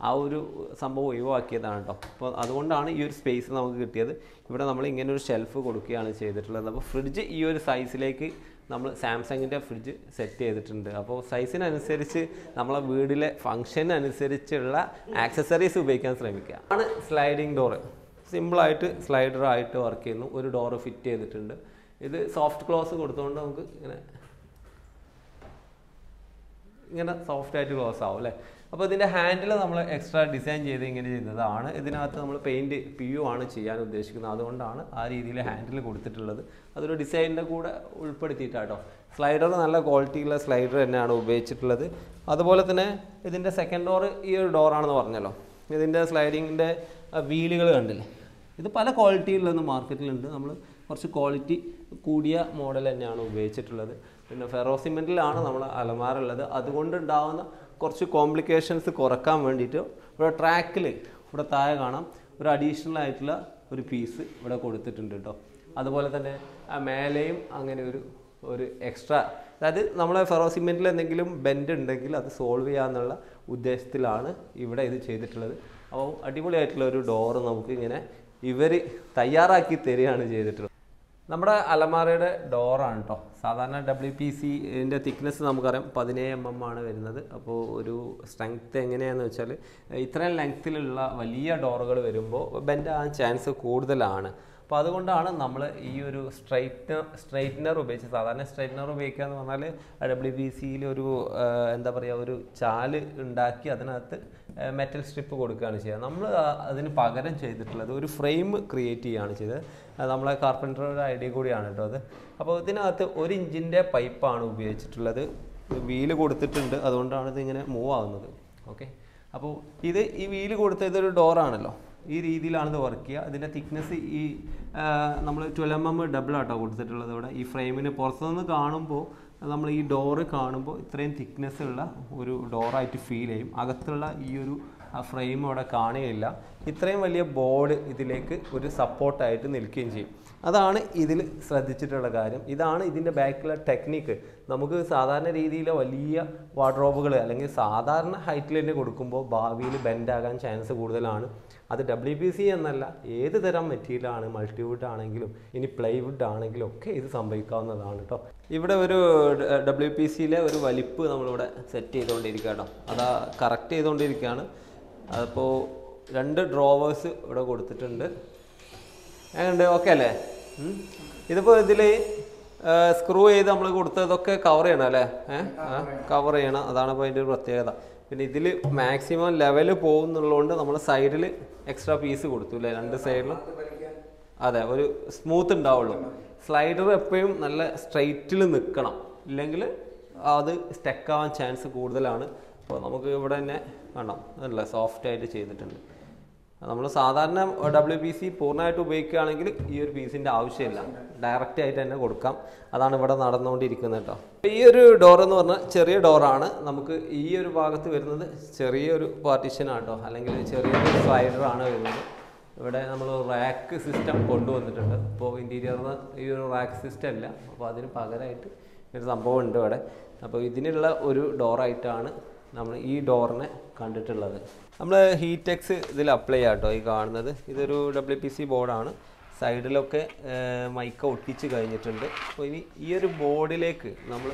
ആ ഒരു സംഭവം ഒഴിവാക്കിയതാണ് കേട്ടോ അപ്പോൾ അതുകൊണ്ടാണ് ഈ ഒരു സ്പേസ് നമുക്ക് കിട്ടിയത്. ഇവിടെ നമ്മൾ ഇങ്ങനെ ഒരു ഷെൽഫ് കൊടുക്കുകയാണ് ചെയ്തിട്ടുള്ളത്. അപ്പോൾ ഫ്രിഡ്ജ് ഈ ഒരു സൈസിലേക്ക് നമ്മൾ സാംസങ്ങിന്റെ ഫ്രിഡ്ജ് സെറ്റ് ചെയ്തിട്ടുണ്ട്. അപ്പോൾ സൈസിനനുസരിച്ച് നമ്മളെ വീടിലെ ഫങ്ഷനനുസരിച്ചുള്ള ആക്സസറീസ് ഉപയോഗിക്കാൻ ശ്രമിക്കുക. ആണ് സ്ലൈഡിങ് ഡോറ് സിമ്പിളായിട്ട് സ്ലൈഡറായിട്ട് വർക്ക് ചെയ്യുന്നു. ഒരു ഡോറ് ഫിറ്റ് ചെയ്തിട്ടുണ്ട്. ഇത് സോഫ്റ്റ് ക്ലോസ് കൊടുത്തുകൊണ്ട് നമുക്ക് ഇങ്ങനെ ഇങ്ങനെ സോഫ്റ്റ് ആയിട്ട് ക്ലോസ് ആവും അല്ലേ അപ്പോൾ ഇതിന്റെ ഹാൻഡിൽ നമ്മൾ എക്സ്ട്രാ ഡിസൈൻ ചെയ്ത് ഇങ്ങനെ ചെയ്തതാണ്. ഇതിനകത്ത് നമ്മൾ പെയിന്റ് പി യു ആണ് ചെയ്യാൻ ഉദ്ദേശിക്കുന്നത്. അതുകൊണ്ടാണ് ആ രീതിയിൽ ഹാൻഡിൽ കൊടുത്തിട്ടുള്ളത്. അതൊരു ഡിസൈനിന്റെ കൂടെ ഉൾപ്പെടുത്തിയിട്ടാട്ടോ. സ്ലൈഡർ നല്ല ക്വാളിറ്റിയുള്ള സ്ലൈഡർ തന്നെയാണ് ഉപയോഗിച്ചിട്ടുള്ളത്. അതുപോലെ തന്നെ ഇതിന്റെ സെക്കൻഡ് ഡോർ ഈ ഒരു ഡോറാണെന്ന് പറഞ്ഞല്ലോ. ഇതിന്റെ സ്ലൈഡിങ്ങിന്റെ വീലുകൾ കണ്ടില്ലേ? ഇത് പല ക്വാളിറ്റിയിലൊന്നും മാർക്കറ്റിലുണ്ട് നമ്മൾ കുറച്ച് ക്വാളിറ്റി കൂടിയ മോഡൽ തന്നെയാണ് ഉപയോഗിച്ചിട്ടുള്ളത്. പിന്നെ ഫെറോ സിമെന്റിലാണ് നമ്മൾ അലമാറുള്ളത് അതുകൊണ്ടുണ്ടാവുന്ന കുറച്ച് കോംപ്ലിക്കേഷൻസ് കുറയ്ക്കാൻ വേണ്ടിയിട്ട് ഇവിടെ ട്രാക്കിൽ ഇവിടെ താഴെ കാണാം. ഒരു അഡീഷണൽ ആയിട്ടുള്ള ഒരു പീസ് ഇവിടെ കൊടുത്തിട്ടുണ്ട് കേട്ടോ അതുപോലെ തന്നെ ആ മേലെയും അങ്ങനെ ഒരു ഒരു എക്സ്ട്രാ അതായത് നമ്മളെ ഫെറോ സിമെന്റിൽ എന്തെങ്കിലും ബെൻഡ് ഉണ്ടെങ്കിൽ അത് സോൾവ് ചെയ്യാമെന്നുള്ള ഉദ്ദേശത്തിലാണ് ഇവിടെ ഇത് ചെയ്തിട്ടുള്ളത്. അപ്പോൾ അടിപൊളിയായിട്ടുള്ള ഒരു ഡോറ് നമുക്ക് ഇങ്ങനെ ഇവർ തയ്യാറാക്കി തരികയാണ് ചെയ്തിട്ടുള്ളത്. നമ്മുടെ അലമാരയുടെ ഡോറാണ് കേട്ടോ സാധാരണ ഡബ്ല്യു പി സിന്റെ തിക്നെസ് നമുക്കറിയാം. പതിനേഴ് എം എം ആണ് വരുന്നത്. അപ്പോൾ ഒരു സ്ട്രെങ്ത്ത് എങ്ങനെയാണെന്ന് വെച്ചാൽ ഇത്രയും ലെങ്ത്തിലുള്ള വലിയ ഡോറുകൾ വരുമ്പോൾ ബെൻഡ് ആ ചാൻസ് കൂടുതലാണ്. അപ്പോൾ അതുകൊണ്ടാണ് നമ്മൾ ഈ ഒരു സ്ട്രൈറ്റ്നർ സ്ട്രൈറ്റ്നർ ഉപയോഗിച്ച് സാധാരണ സ്ട്രൈറ്റ്നർ ഉപയോഗിക്കുക എന്ന് പറഞ്ഞാൽ ഡബ്ല്യു ബി സിയിൽ ഒരു എന്താ പറയുക ഒരു ചാൽ ഉണ്ടാക്കി അതിനകത്ത് മെറ്റൽ സ്ട്രിപ്പ് കൊടുക്കുകയാണ് ചെയ്യുക. നമ്മൾ അതിന് പകരം ചെയ്തിട്ടുള്ളത് ഒരു ഫ്രെയിം ക്രിയേറ്റ് ചെയ്യുകയാണ് ചെയ്തത്. നമ്മളെ കാർപ്പന്ററുടെ ഐഡിയ കൂടിയാണ് കേട്ടോ അത്. അപ്പോൾ ഇതിനകത്ത് ഒരു ഇഞ്ചിന്റെ പൈപ്പാണ് ഉപയോഗിച്ചിട്ടുള്ളത്. വീൽ കൊടുത്തിട്ടുണ്ട്. അതുകൊണ്ടാണ് ഇത് ഇങ്ങനെ മൂവ് ആകുന്നത് ഓക്കെ അപ്പോൾ ഇത് ഈ വീൽ കൊടുത്ത ഇതൊരു ഡോറാണല്ലോ ഈ രീതിയിലാണ് ഇത് വർക്ക് ചെയ്യുക. അതിന്റെ തിക്നെസ് ഈ നമ്മൾ ട്വൽവ് എം എം ഡബിൾ ആട്ടോ കൊടുത്തിട്ടുള്ളത് ഇവിടെ. ഈ ഫ്രെയിമിന് പുറത്തുനിന്ന് കാണുമ്പോൾ നമ്മൾ ഈ ഡോറ് കാണുമ്പോൾ ഇത്രയും തിക്നെസ് ഉള്ള ഒരു ഡോറായിട്ട് ഫീൽ ചെയ്യും. അകത്തുള്ള ഈ ഒരു ഫ്രെയിം അവിടെ കാണുകയില്ല. ഇത്രയും വലിയ ബോർഡ് ഇതിലേക്ക് ഒരു സപ്പോർട്ടായിട്ട് നിൽക്കുകയും ചെയ്യും. അതാണ് ഇതിൽ ശ്രദ്ധിച്ചിട്ടുള്ള കാര്യം. ഇതാണ് ഇതിന്റെ ബാക്കിലെ ടെക്നിക്ക് നമുക്ക് സാധാരണ രീതിയിലെ വലിയ വാർഡ്രോബുകൾ അല്ലെങ്കിൽ സാധാരണ ഹൈറ്റിൽ തന്നെ കൊടുക്കുമ്പോൾ ഭാവിയിൽ ബെൻഡാകാൻ ചാൻസ് കൂടുതലാണ്. അത് ഡബ്ല്യു പി സി എന്നല്ല ഏത് തരം മെറ്റീരിയലാണ് മൾട്ടിവുഡ് ആണെങ്കിലും ഇനി പ്ലൈവുഡ് ആണെങ്കിലും ഒക്കെ ഇത് സംഭവിക്കാവുന്നതാണ് കേട്ടോ ഇവിടെ ഒരു ഡബ്ല്യു പി സിയിലെ ഒരു വലിപ്പ് നമ്മളിവിടെ സെറ്റ് ചെയ്തുകൊണ്ടിരിക്കുക കേട്ടോ അതാ കറക്റ്റ് ചെയ്തുകൊണ്ടിരിക്കുകയാണ്. അതിപ്പോൾ രണ്ട് ഡ്രോവേഴ്സ് ഇവിടെ കൊടുത്തിട്ടുണ്ട്. എങ്ങനെയുണ്ട്? ഓക്കെ അല്ലേ? ഇതിപ്പോൾ ഇതിൽ സ്ക്രൂ ചെയ്ത് നമ്മൾ കൊടുത്തതൊക്കെ കവർ ചെയ്യണം അല്ലേ? കവർ ചെയ്യണം. അതാണ് ഇപ്പോൾ അതിന്റെ ഒരു പ്രത്യേകത. പിന്നെ ഇതിൽ മാക്സിമം ലെവൽ പോകുന്നുള്ളതുകൊണ്ട് നമ്മൾ സൈഡിൽ എക്സ്ട്രാ പീസ് കൊടുത്തു അല്ലേ? രണ്ട് സൈഡിലും അതെ ഒരു സ്മൂത്ത് ഉണ്ടാവുള്ളൂ. സ്ലൈഡർ എപ്പോഴും നല്ല സ്ട്രൈറ്റിൽ നിൽക്കണം ഇല്ലെങ്കിൽ അത് സ്റ്റക്ക് ആവാൻ ചാൻസ് കൂടുതലാണ്. അപ്പോൾ നമുക്ക് ഇവിടെ തന്നെ കാണാം നല്ല സോഫ്റ്റ് ആയിട്ട് ചെയ്തിട്ടുണ്ട്. നമ്മൾ സാധാരണ ഡബ്ല്യു പി സി പൂർണമായിട്ട് ഉപയോഗിക്കുകയാണെങ്കിൽ ഈ ഒരു പീസിന്റെ ആവശ്യമില്ല. ഡയറക്റ്റ് ആയിട്ട് തന്നെ കൊടുക്കാം. അതാണ് ഇവിടെ നടന്നുകൊണ്ടിരിക്കുന്നത് കേട്ടോ. ഈ ഒരു ഡോർ എന്ന് പറഞ്ഞാൽ ചെറിയ ഡോറാണ് നമുക്ക് ഈ ഒരു ഭാഗത്ത് വരുന്നത് ചെറിയൊരു പാർട്ടീഷനാണ് കേട്ടോ. അല്ലെങ്കിൽ ചെറിയൊരു സ്ലൈഡറാണ് വരുന്നത്. ഇവിടെ നമ്മൾ റാക്ക് സിസ്റ്റം കൊണ്ടുവന്നിട്ടുണ്ട്. ഇപ്പോൾ ഇന്റീരിയറിന് ഈ ഒരു റാക്ക് സിസ്റ്റം ഇല്ല അപ്പോൾ അതിന് പകരമായിട്ട് ഒരു സംഭവം ഉണ്ട് ഇവിടെ. അപ്പോൾ ഇതിനുള്ള ഒരു ഡോറായിട്ടാണ് നമ്മൾ ഈ ഡോറിനെ കണ്ടിട്ടുള്ളത്. നമ്മൾ ഹീറ്റെക്സ് ഇതിൽ അപ്ലൈ ചെയ്യാം കേട്ടോ ഈ കാണുന്നത്. ഇതൊരു ഡബ്ല്യു പി സി ബോർഡാണ് സൈഡിലൊക്കെ മൈക്ക ഒട്ടിച്ച് കഴിഞ്ഞിട്ടുണ്ട്. അപ്പോൾ ഇനി ഈ ഒരു ബോർഡിലേക്ക് നമ്മൾ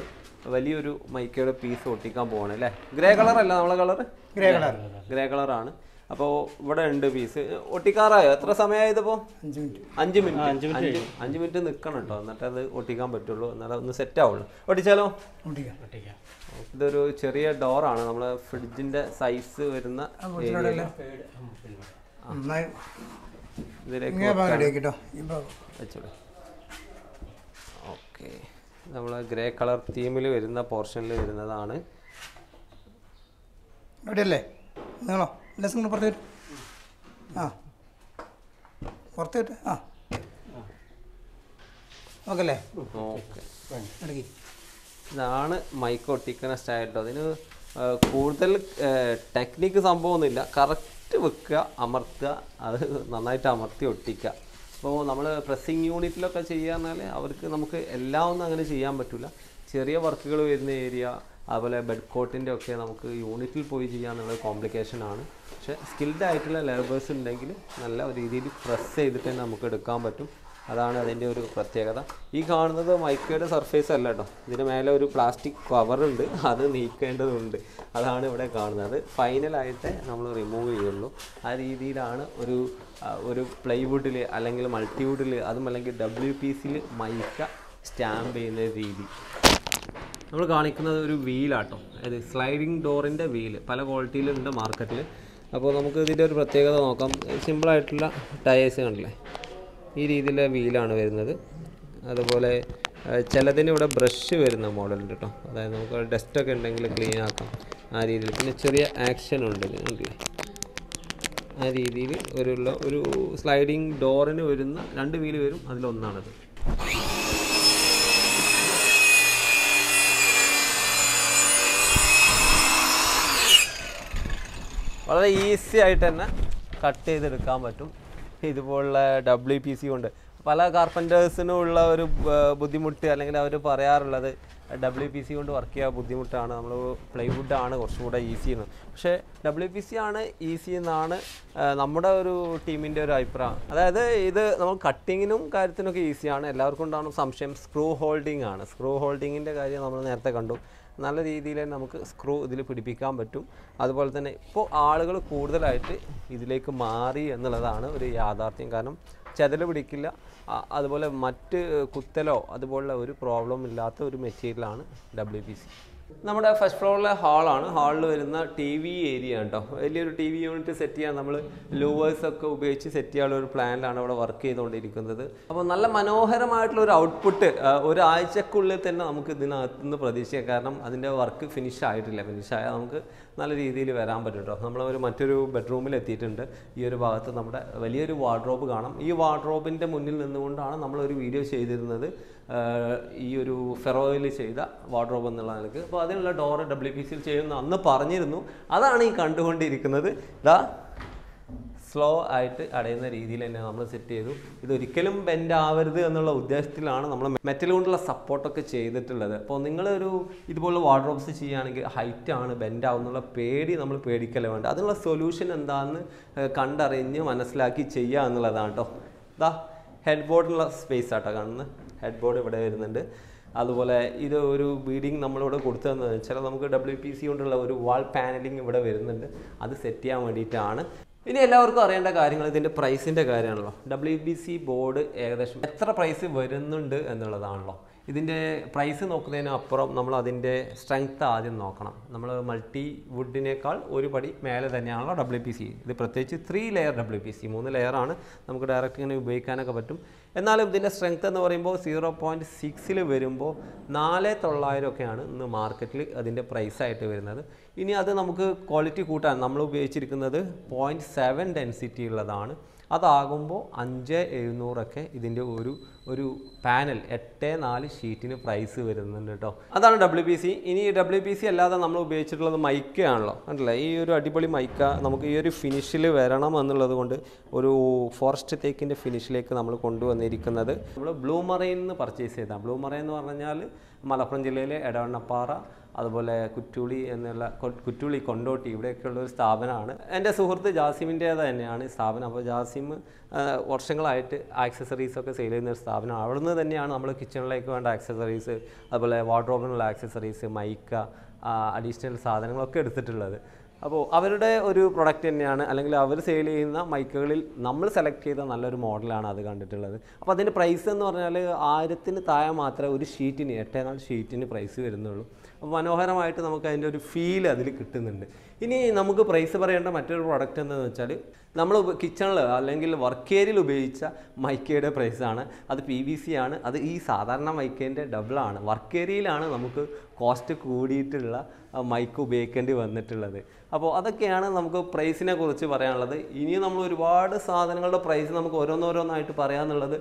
വലിയൊരു മൈക്കയുടെ പീസ് ഒട്ടിക്കാൻ പോകണം അല്ലേ? ഗ്രേ കളറല്ല അല്ല നമ്മളെ കളർ ഗ്രേ കളർ ഗ്രേ കളറാണ് അപ്പോൾ ഇവിടെ ഉണ്ട് പീസ് ഒട്ടിക്കാറായോ? എത്ര സമയമായതിപ്പോൾ അഞ്ച് മിനിറ്റ്. അഞ്ച് മിനിറ്റ്. അഞ്ച് മിനിറ്റ് നിൽക്കണം കേട്ടോ. എന്നിട്ട് അത് ഒട്ടിക്കാൻ പറ്റുള്ളൂ. എന്നാലും ഒന്ന് സെറ്റ് ആവുള്ളൂ. ഒട്ടിച്ചാലോ? ഒട്ടിക്കാം. ഒട്ടിക്കാം. ഇതൊരു ചെറിയ ഡോറാണ് നമ്മളെ ഫ്രിഡ്ജിന്റെ സൈസ് വരുന്ന ഓക്കെ. നമ്മൾ ഗ്രേ കളർ തീമിൽ വരുന്ന പോർഷനിൽ വരുന്നതാണ്. ഇവിടെയല്ലേ? നിങ്ങളോ ലെസ് നിങ്ങൾ പുറത്ത് വരും ആ. പുറത്തിട്ട് ആ. ഓക്കെ. അല്ലേ ഓക്കെ ഇതാണ് മൈക്കോ ഒട്ടിക്കുന്ന സ്റ്റൈലോ. അതിന് കൂടുതൽ ടെക്നിക്ക് സംഭവമൊന്നുമില്ല. കറക്റ്റ് വെക്കുക അമർത്തുക. അത് നന്നായിട്ട് അമർത്തി ഒട്ടിക്കുക. അപ്പോൾ നമ്മൾ പ്രസ്സിങ് യൂണിറ്റിലൊക്കെ ചെയ്യുക എന്നാൽ അവർക്ക് നമുക്ക് എല്ലാം ഒന്നും അങ്ങനെ ചെയ്യാൻ പറ്റില്ല ചെറിയ വർക്കുകൾ വരുന്ന ഏരിയ അതുപോലെ ബെഡ് കോട്ടിന്റെ ഒക്കെ നമുക്ക് യൂണിറ്റിൽ പോയി ചെയ്യാന്നുള്ള കോംപ്ലിക്കേഷൻ ആണ്. പക്ഷേ സ്കിൽഡ് ആയിട്ടുള്ള ലേബേഴ്സ് ഉണ്ടെങ്കിൽ നല്ല രീതിയിൽ പ്രസ് ചെയ്തിട്ട് തന്നെ നമുക്ക് എടുക്കാൻ പറ്റും. അതാണ് അതിന്റെ ഒരു പ്രത്യേകത. ഈ കാണുന്നത് മൈക്കയുടെ സർഫേസ് അല്ല കേട്ടോ ഇതിന് മേലെ ഒരു പ്ലാസ്റ്റിക് കവറുണ്ട് അത് നീക്കേണ്ടതുണ്ട്. അതാണ് ഇവിടെ കാണുന്നത്. ഫൈനലായിട്ട് നമ്മൾ റിമൂവ് ചെയ്യുള്ളൂ. ആ രീതിയിലാണ് ഒരു ഒരു പ്ലൈവുഡിൽ അല്ലെങ്കിൽ മൾട്ടിവുഡിൽ അതും അല്ലെങ്കിൽ ഡബ്ല്യു പി സിയിൽ മൈക്ക സ്റ്റാമ്പ് ചെയ്യുന്ന രീതി. നമ്മൾ കാണിക്കുന്നത് ഒരു വീലാട്ടോ. അതായത് സ്ലൈഡിങ് ഡോറിന്റെ വീൽ. പല ക്വാളിറ്റിയിലുണ്ട് മാർക്കറ്റിൽ അപ്പോൾ നമുക്ക് ഇതിന്റെ ഒരു പ്രത്യേകത നോക്കാം. സിമ്പിളായിട്ടുള്ള ടയേഴ്സ് കണ്ടില്ലേ? ഈ രീതിയിലെ വീലാണ് വരുന്നത്. അതുപോലെ ചിലതിന് ഇവിടെ ബ്രഷ് വരുന്ന മോഡലുണ്ട് കേട്ടോ അതായത് നമുക്ക് ഡസ്റ്റൊക്കെ ഉണ്ടെങ്കിൽ ക്ലീൻ ആക്കാം. ആ രീതിയിൽ. പിന്നെ ചെറിയ ആക്ഷൻ ഉണ്ട് കണ്ടില്ലേ? ആ രീതിയിൽ ഒരു ഒരു സ്ലൈഡിങ് ഡോറിന് വരുന്ന രണ്ട് വീൽ വരും. അതിലൊന്നാണത്. വളരെ ഈസി ആയിട്ട് തന്നെ കട്ട് ചെയ്തെടുക്കാൻ പറ്റും. ഇതുപോലുള്ള ഡബ്ല്യു പി സി കൊണ്ട്. പല കാർപ്പന്റേഴ്സിനും ഉള്ള ഒരു ബുദ്ധിമുട്ട് അല്ലെങ്കിൽ അവർ പറയാറുള്ളത് ഡബ്ല്യു പി സി കൊണ്ട് വർക്ക് ചെയ്യാൻ ബുദ്ധിമുട്ടാണ്. നമ്മൾ പ്ലൈവുഡ് ആണ് കുറച്ചും കൂടെ ഈസി എന്ന് പക്ഷേ ഡബ്ല്യു പി സി ആണ് ഈസി എന്നാണ് നമ്മുടെ ഒരു ടീമിന്റെ ഒരു അഭിപ്രായം. അതായത് ഇത് നമ്മൾ കട്ടിങ്ങിനും കാര്യത്തിനൊക്കെ ഈസിയാണ് എല്ലാവർക്കും ഉണ്ടാകുന്ന സംശയം സ്ക്രൂ ഹോൾഡിംഗ് ആണ്. സ്ക്രൂ ഹോൾഡിങ്ങിന്റെ കാര്യം നമ്മൾ നേരത്തെ കണ്ടു. നല്ല രീതിയിൽ നമുക്ക് സ്ക്രൂ ഇതിൽ പിടിപ്പിക്കാൻ പറ്റും. അതുപോലെ തന്നെ ഇപ്പോൾ ആളുകൾ കൂടുതലായിട്ട് ഇതിലേക്ക് മാറി എന്നുള്ളതാണ് ഒരു യാഥാർത്ഥ്യം. കാരണം ചെതൽ പിടിക്കില്ല. അതുപോലെ മറ്റ് കുത്തലോ അതുപോലുള്ള ഒരു പ്രോബ്ലം ഇല്ലാത്ത ഒരു മെറ്റീരിയലാണ് ഡബ്ല്യു പി സി നമ്മുടെ ഫസ്റ്റ് ഫ്ലോറിലെ ഹാളാണ് ഹാളിൽ വരുന്ന ടി വി ഏരിയ കേട്ടോ വലിയൊരു ടി വി യൂണിറ്റ് സെറ്റ് ചെയ്യാൻ നമ്മൾ ലൂവേഴ്സ് ഒക്കെ ഉപയോഗിച്ച് സെറ്റ് ചെയ്യാനുള്ള ഒരു പ്ലാനിലാണ് അവിടെ വർക്ക് ചെയ്തുകൊണ്ടിരിക്കുന്നത്. അപ്പോൾ നല്ല മനോഹരമായിട്ടുള്ള ഒരു ഔട്ട്പുട്ട് ഒരാഴ്ചക്കുള്ളിൽ തന്നെ നമുക്ക് ഇതിനകത്തുനിന്ന് പ്രതീക്ഷിക്കാം. കാരണം അതിന്റെ വർക്ക് ഫിനിഷ് ആയിട്ടില്ല. ഫിനിഷ് ആയാൽ നമുക്ക് നല്ല രീതിയിൽ വരാൻ പറ്റും കേട്ടോ നമ്മൾ ഒരു മറ്റൊരു ബെഡ്റൂമിൽ എത്തിയിട്ടുണ്ട്. ഈ ഒരു ഭാഗത്ത് നമ്മുടെ വലിയൊരു വാർഡ്രോബ് കാണാം. ഈ വാർഡ്രോബിന്റെ മുന്നിൽ നിന്നുകൊണ്ടാണ് നമ്മളൊരു വീഡിയോ ചെയ്തിരുന്നത്. ഈ ഒരു ഫെറോയിൽ ചെയ്ത വാർഡ്രോബ് എന്നുള്ള നിലയ്ക്ക്. അപ്പോൾ അതിനുള്ള ഡോറ് ഡബ്ല്യു പി സിയിൽ ചെയ്യുന്ന അന്ന് പറഞ്ഞിരുന്നു. അതാണ് ഈ കണ്ടുകൊണ്ടിരിക്കുന്നത്. ഇതാ സ്ലോ ആയിട്ട് അടയുന്ന രീതിയിൽ തന്നെ നമ്മൾ സെറ്റ് ചെയ്തു. ഇതൊരിക്കലും ബെൻഡ് ആവരുത് എന്നുള്ള ഉദ്ദേശത്തിലാണ് നമ്മൾ മെറ്റൽ കൊണ്ടുള്ള സപ്പോർട്ടൊക്കെ ചെയ്തിട്ടുള്ളത്. അപ്പോൾ നിങ്ങളൊരു ഇതുപോലുള്ള വാർഡ്രോബ്സ് ചെയ്യുകയാണെങ്കിൽ ഹൈറ്റ് ആണ് ബെൻഡ് ആവുന്നുള്ള പേടി നമ്മൾ പേടിക്കല വേണ്ട അതിനുള്ള സൊല്യൂഷൻ എന്താണെന്ന് കണ്ടറിഞ്ഞ് മനസ്സിലാക്കി ചെയ്യുക എന്നുള്ളതാണ് കേട്ടോ ഇതാ ഹെഡ് ബോർഡിനുള്ള സ്പേസ് ആട്ടോ കാണുന്നത്. ഹെഡ് ബോർഡ് ഇവിടെ വരുന്നുണ്ട്. അതുപോലെ ഇത് ഒരു ബീഡിങ് നമ്മളിവിടെ കൊടുത്തതെന്ന് വെച്ചാൽ നമുക്ക് ഡബ്ല്യു പി സി കൊണ്ടുള്ള ഒരു വാൾ പാനലിംഗ് ഇവിടെ വരുന്നുണ്ട്. അത് സെറ്റ് ചെയ്യാൻ വേണ്ടിയിട്ടാണ്. ഇനി എല്ലാവർക്കും അറിയേണ്ട കാര്യങ്ങൾ ഇതിന്റെ പ്രൈസിന്റെ കാര്യമാണല്ലോ. ഡബ്ല്യു ബി സി ബോർഡ് ഏകദേശം എത്ര പ്രൈസ് വരുന്നുണ്ട് എന്നുള്ളതാണല്ലോ. ഇതിന്റെ പ്രൈസ് നോക്കുന്നതിന് അപ്പുറം നമ്മൾ അതിന്റെ സ്ട്രെങ്ത് ആദ്യം നോക്കണം. നമ്മൾ മൾട്ടി വുഡിനേക്കാൾ ഒരു പടി മേലെ തന്നെയാണല്ലോ ഡബ്ല്യു പി സി ഇത് പ്രത്യേകിച്ച് three layer W P C മൂന്ന് ലെയറാണ് നമുക്ക് ഡയറക്റ്റ് ഇങ്ങനെ ഉപയോഗിക്കാനൊക്കെ പറ്റും. എന്നാലും ഇതിന്റെ സ്ട്രെങ്ത് എന്ന് പറയുമ്പോൾ സീറോ പോയിന്റ് സിക്സിൽ വരുമ്പോൾ നാല് തൊള്ളായിരം ഒക്കെയാണ് ഇന്ന് മാർക്കറ്റിൽ അതിന്റെ പ്രൈസായിട്ട് വരുന്നത്. ഇനി അത് നമുക്ക് ക്വാളിറ്റി കൂട്ടാൻ നമ്മൾ ഉപയോഗിച്ചിരിക്കുന്നത് പോയിന്റ് സെവൻ ഡെൻസിറ്റി ഉള്ളതാണ്. അതാകുമ്പോൾ അഞ്ച് എഴുന്നൂറൊക്കെ ഇതിന്റെ ഒരു ഒരു പാനൽ എട്ട് നാല് ഷീറ്റിന് പ്രൈസ് വരുന്നുണ്ട് കേട്ടോ. അതാണ് ഡബ്ല്യു പി സി ഇനി ഡബ്ല്യു പി സി അല്ലാതെ നമ്മൾ ഉപയോഗിച്ചിട്ടുള്ളത് മൈക്കയാണല്ലോ കണ്ടില്ലേ ഈ ഒരു അടിപൊളി മൈക്ക നമുക്ക് ഈ ഒരു ഫിനിഷിൽ വരണം എന്നുള്ളത് കൊണ്ട് ഒരു ഫോറസ്റ്റ് തേക്കിന്റെ ഫിനിഷിലേക്ക് നമ്മൾ കൊണ്ടുവന്നിരിക്കുന്നത്. നമ്മൾ ബ്ലൂ മറൈൻ നിന്ന് പർച്ചേസ് ചെയ്താൽ ബ്ലൂ മറൈൻ എന്ന് പറഞ്ഞാൽ മലപ്പുറം ജില്ലയിലെ എടവണ്ണപ്പാറ അതുപോലെ കുറ്റൂളി എന്നുള്ള കുറ്റൂളി കൊണ്ടോട്ടി ഇവിടെയൊക്കെയുള്ള ഒരു സ്ഥാപനമാണ്. എന്റെ സുഹൃത്ത് ജാസിമിന്റേത് തന്നെയാണ് ഈ സ്ഥാപനം. അപ്പോൾ ജാസിം വർഷങ്ങളായിട്ട് ആക്സസറീസ് ഒക്കെ സെയിൽ ചെയ്യുന്ന ഒരു സ്ഥാപനം. അവിടുന്ന് തന്നെയാണ് നമ്മൾ കിച്ചണിലേക്ക് വേണ്ട ആക്സസറീസ് അതുപോലെ വാർഡ്രോബിനുള്ള ആക്സസറീസ് മൈക്ക അഡീഷണൽ സാധനങ്ങളൊക്കെ എടുത്തിട്ടുള്ളത്. അപ്പോൾ അവരുടെ ഒരു പ്രൊഡക്റ്റ് തന്നെയാണ്. അല്ലെങ്കിൽ അവർ സെയിൽ ചെയ്യുന്ന മൈക്കുകളിൽ നമ്മൾ സെലക്ട് ചെയ്ത നല്ലൊരു മോഡലാണ് അത് കണ്ടിട്ടുള്ളത്. അപ്പോൾ അതിന്റെ പ്രൈസ് എന്ന് പറഞ്ഞാൽ ആയിരത്തിന് താഴെ മാത്രമേ ഒരു ഷീറ്റിന് എട്ടേനാൾ ഷീറ്റിന് പ്രൈസ് വരുന്നുള്ളൂ. അപ്പോൾ മനോഹരമായിട്ട് നമുക്ക് അതിന്റെ ഒരു ഫീൽ അതിൽ കിട്ടുന്നുണ്ട്. ഇനി നമുക്ക് പ്രൈസ് പറയേണ്ട മറ്റൊരു പ്രോഡക്റ്റ് എന്താണെന്ന് വെച്ചാൽ നമ്മൾ കിച്ചണിൽ അല്ലെങ്കിൽ വർക്ക് ഏരിയയിൽ ഉപയോഗിച്ച മൈക്കയുടെ പ്രൈസാണ് അത് പി വി സി ആണ്. അത് ഈ സാധാരണ മൈക്കേന്റെ ഡബിളാണ് വർക്ക് ഏരിയയിലാണ് നമുക്ക് കോസ്റ്റ് കൂടിയിട്ടുള്ള മൈക്ക് ഉപയോഗിക്കേണ്ടി വന്നിട്ടുള്ളത്. അപ്പോൾ അതൊക്കെയാണ് നമുക്ക് പ്രൈസിനെ കുറിച്ച് പറയാനുള്ളത്. ഇനി നമ്മൾ ഒരുപാട് സാധനങ്ങളുടെ പ്രൈസ് നമുക്ക് ഓരോന്നോരോന്നായിട്ട് പറയാമെന്നുള്ളത്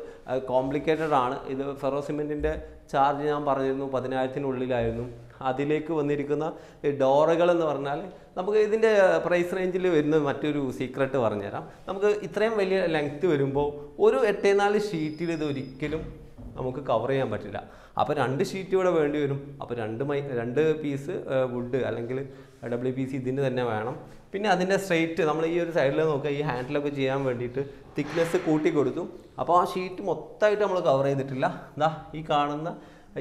കോംപ്ലിക്കേറ്റഡ് ആണ്. ഇത് ഫെറോ സിമെന്റിന്റെ ചാർജ് ഞാൻ പറഞ്ഞിരുന്നു പതിനായിരത്തിനുള്ളിലായിരുന്നു. അതിലേക്ക് വന്നിരിക്കുന്ന ഡോറുകൾ എന്ന് പറഞ്ഞാൽ നമുക്ക് ഇതിന്റെ പ്രൈസ് റേഞ്ചിൽ വരുന്ന മറ്റൊരു സീക്രട്ട് പറഞ്ഞുതരാം. നമുക്ക് ഇത്രയും വലിയ ലെങ്ത് വരുമ്പോൾ ഒരു എട്ടേ നാല് ഷീറ്റിൽ ഇത് ഒരിക്കലും നമുക്ക് കവർ ചെയ്യാൻ പറ്റില്ല. അപ്പോൾ രണ്ട് ഷീറ്റ് ഇവിടെ വേണ്ടി വരും. അപ്പോൾ രണ്ട് മൈ രണ്ട് പീസ് വുഡ് അല്ലെങ്കിൽ ഡബ്ല്യു പി സി ഇതിന് തന്നെ വേണം. പിന്നെ അതിന്റെ സ്ട്രെയിറ്റ് നമ്മൾ ഈ ഒരു സൈഡിൽ നോക്കുക. ഈ ഹാൻഡിലൊക്കെ ചെയ്യാൻ വേണ്ടിയിട്ട് തിക്നെസ് കൂട്ടി കൊടുത്തു. അപ്പോൾ ആ ഷീറ്റ് മൊത്തമായിട്ട് നമ്മൾ കവർ ചെയ്തിട്ടില്ല. എന്താ ഈ കാണുന്ന